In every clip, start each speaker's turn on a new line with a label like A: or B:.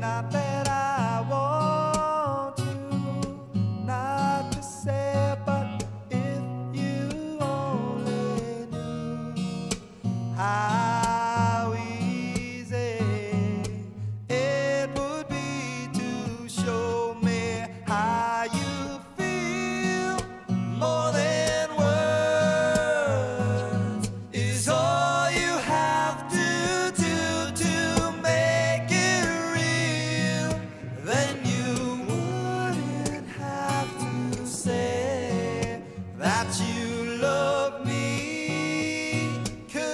A: not that I want you not to say, but if you only knew.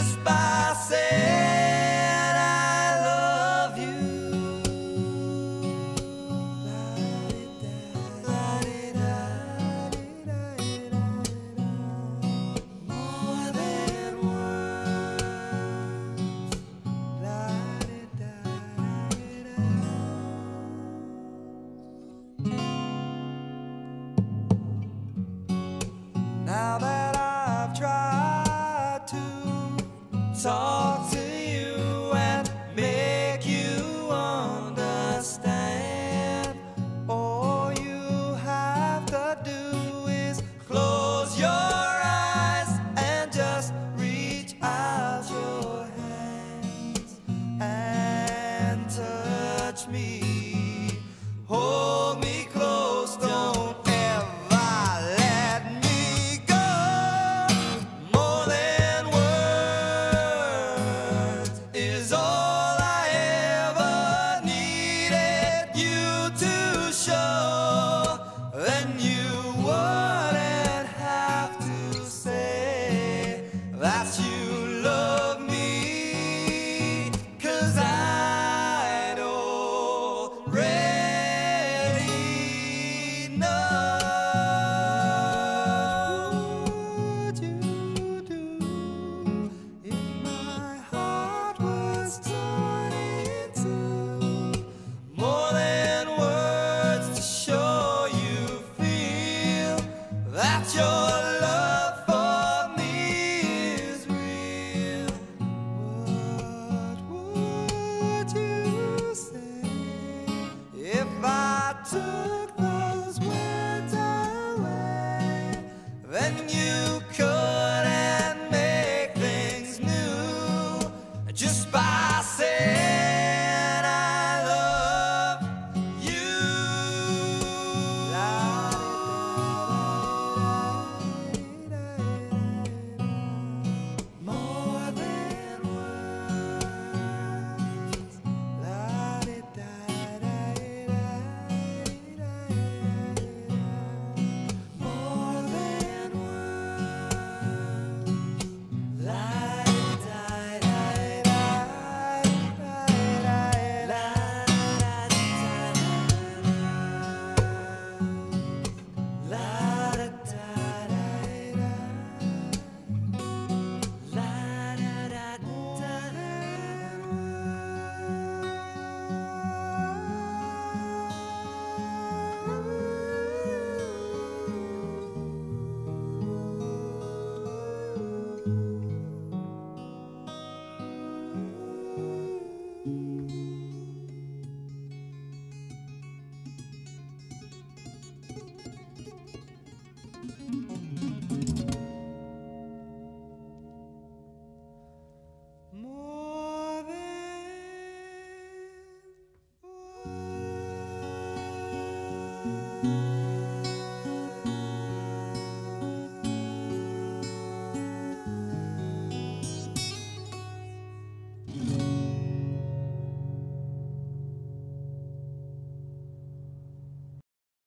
A: just by talk to you and make you understand. All you have to do is close your eyes and just reach out your hands and touch me. Oh.